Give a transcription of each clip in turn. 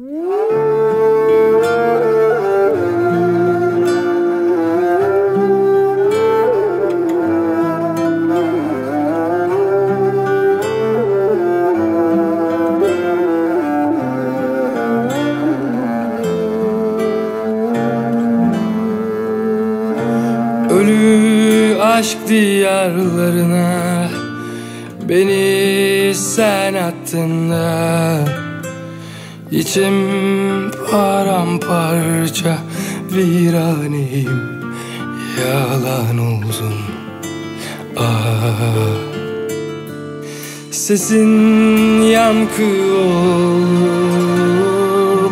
Ölü aşk diyarlarına Beni sen attın da İçim paramparça viraneyim Yalan oldum ah Sesin yankı olur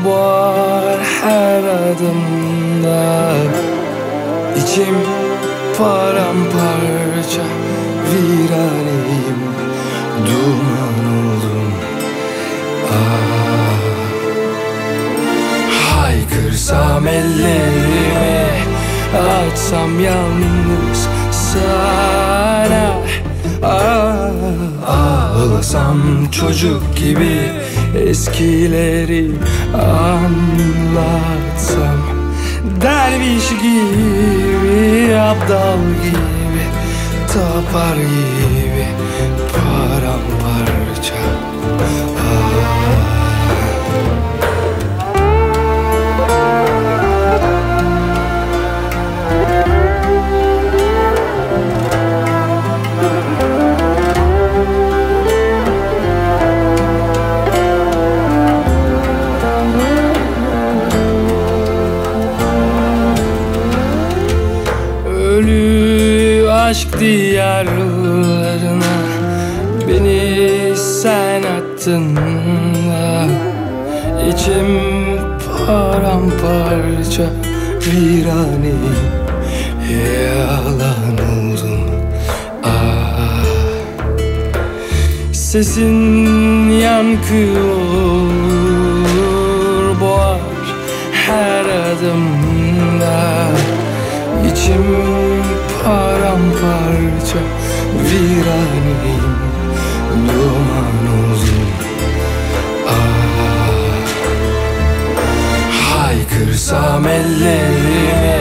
Boğar her adımda. İçim paramparça viraneyim Duman oldum ellerimi Açsam yalnız sana ah. Ağlasam çocuk gibi Eskileri anlatsam Derviş gibi, abdal gibi Tapar gibi, aşk diyarlarına Beni sen attın da İçim paramparça virane Yalan oldum. Ah Sesin yankı olur Boğar her adımda. İçim paramparça viraneyim Duman oldum ah. Haykırsam ellerimi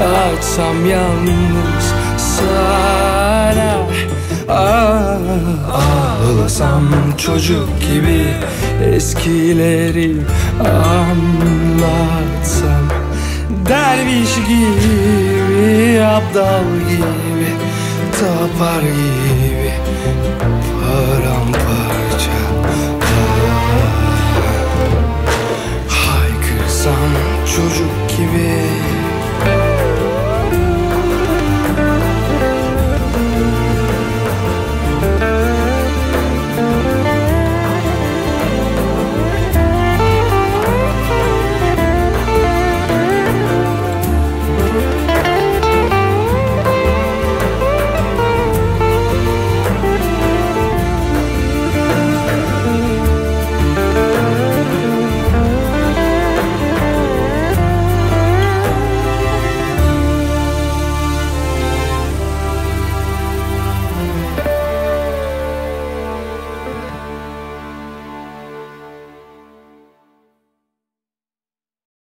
Açsam yalnız sana ah. Ağlasam çocuk gibi Eskileri anlatsam Derviş gibi, abdal gibi Tapar gibi, paramparça